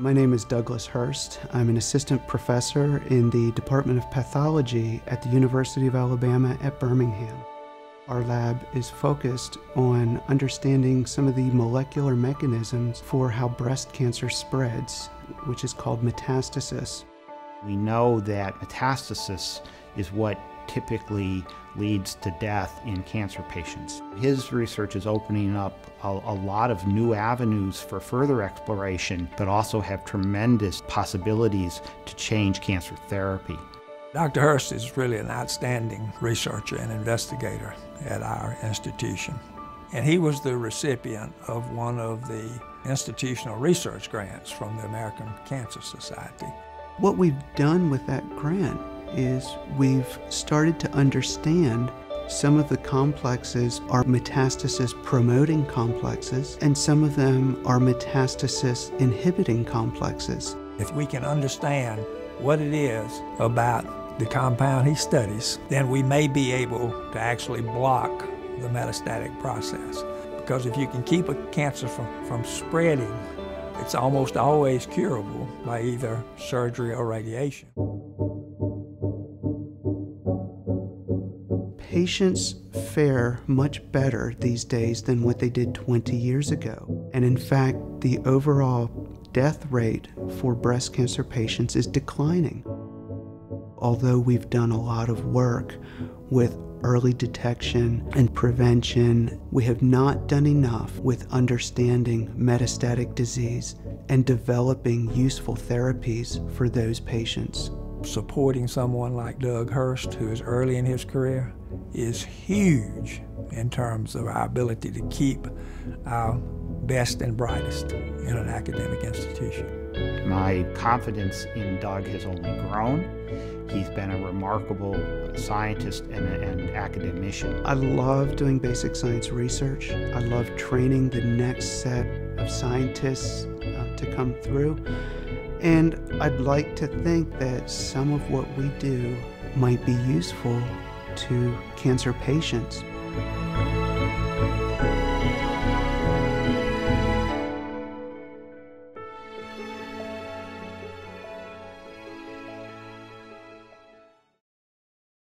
My name is Douglas Hurst. I'm an assistant professor in the Department of Pathology at the University of Alabama at Birmingham. Our lab is focused on understanding some of the molecular mechanisms for how breast cancer spreads, which is called metastasis. We know that metastasis is what typically leads to death in cancer patients. His research is opening up a, a, lot of new avenues for further exploration, but also have tremendous possibilities to change cancer therapy. Dr. Hurst is really an outstanding researcher and investigator at our institution. And he was the recipient of one of the institutional research grants from the American Cancer Society. What we've done with that grant is we've started to understand some of the complexes are metastasis promoting complexes, and some of them are metastasis inhibiting complexes. If we can understand what it is about the compound he studies, then we may be able to actually block the metastatic process. Because if you can keep a cancer from, from spreading, it's almost always curable by either surgery or radiation. Patients fare much better these days than what they did 20 years ago. And in fact, the overall death rate for breast cancer patients is declining. Although we've done a lot of work with early detection and prevention, we have not done enough with understanding metastatic disease and developing useful therapies for those patients supporting someone like Doug Hurst, who is early in his career, is huge in terms of our ability to keep our best and brightest in an academic institution. My confidence in Doug has only grown. He's been a remarkable scientist and, and academician. I love doing basic science research. I love training the next set of scientists uh, to come through. And I'd like to think that some of what we do might be useful to cancer patients.